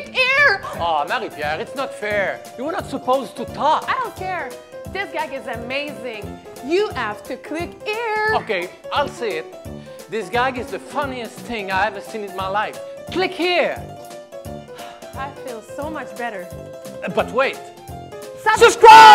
here. Oh, Marie-Pierre, it's not fair. You were not supposed to talk. I don't care. This gag is amazing. You have to click here. Okay, I'll say it. This gag is the funniest thing I ever seen in my life. Click here. I feel so much better. Uh, but wait. Subscribe!